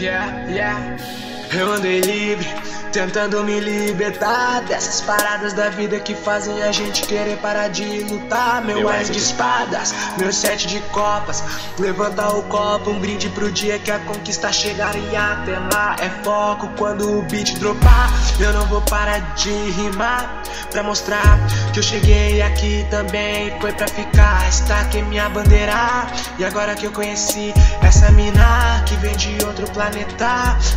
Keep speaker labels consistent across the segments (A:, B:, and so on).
A: Yeah, yeah. Eu andei livre, tentando me libertar dessas paradas da vida que fazem a gente querer parar de lutar. Meu ás de espadas, meu sete de copas. Levanta o copo, um brinde pro dia que a conquista chegar e até lá. É foco quando o beat dropar. Eu não vou parar de rimar pra mostrar que eu cheguei aqui também. Foi pra ficar, estaquei minha bandeira. E agora que eu conheci essa mina que vem de outro planeta,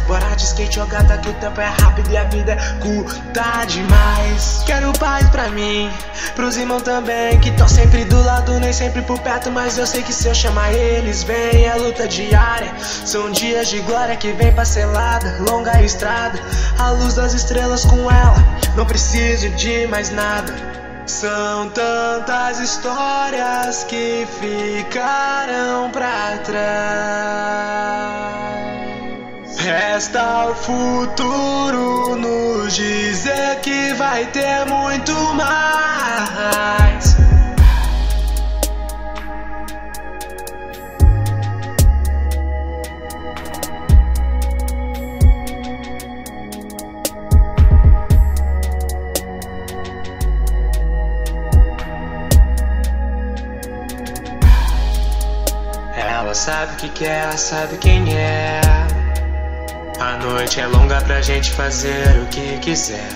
A: bora de skate jogada que o tempo é rápido e a vida é curta demais. Quero paz pra mim, pros irmãos também que tão sempre do lado, nem sempre por perto, mas eu sei que se eu chamar eles vem é luta diária. São dias de glória que vem parcelada, longa estrada, a luz das estrelas com ela. Não preciso de mais nada. São tantas histórias que ficarão pra trás. Resta o futuro nos dizer que vai ter muito mais. Ela sabe o que quer, sabe quem é. Noite é longa pra gente fazer o que quiser.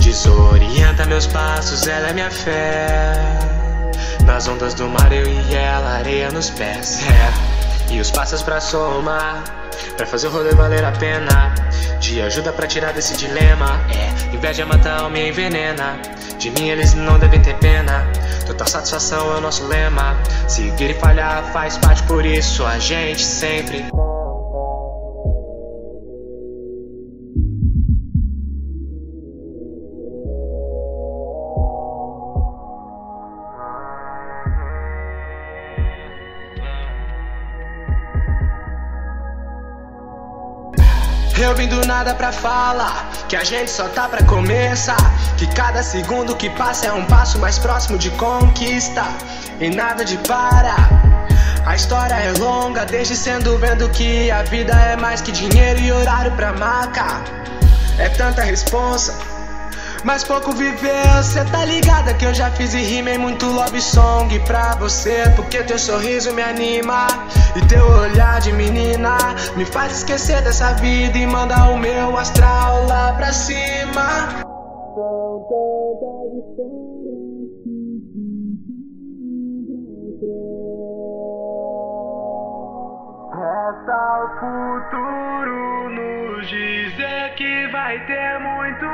A: Desorienta meus passos, ela é minha fé. Nas ondas do mar eu e ela, areia nos pés. É. E os passos pra somar, pra fazer o rolê valer a pena. De ajuda pra tirar desse dilema. É, inveja mata a alma e envenena. De mim eles não devem ter pena. Total satisfação é o nosso lema. Seguir e falhar faz parte, por isso a gente sempre. Eu vim do nada pra falar que a gente só tá pra começar. Que cada segundo que passa é um passo mais próximo de conquista e nada de parar. A história é longa, desde sendo vendo que a vida é mais que dinheiro e horário pra maca. É tanta responsa, mas pouco viveu. Cê tá ligada que eu já fiz e rimei muito love song pra você. Porque teu sorriso me anima e teu olhar de menina me faz esquecer dessa vida e manda o meu astral lá pra cima. Resta o futuro nos dizer que vai ter muito.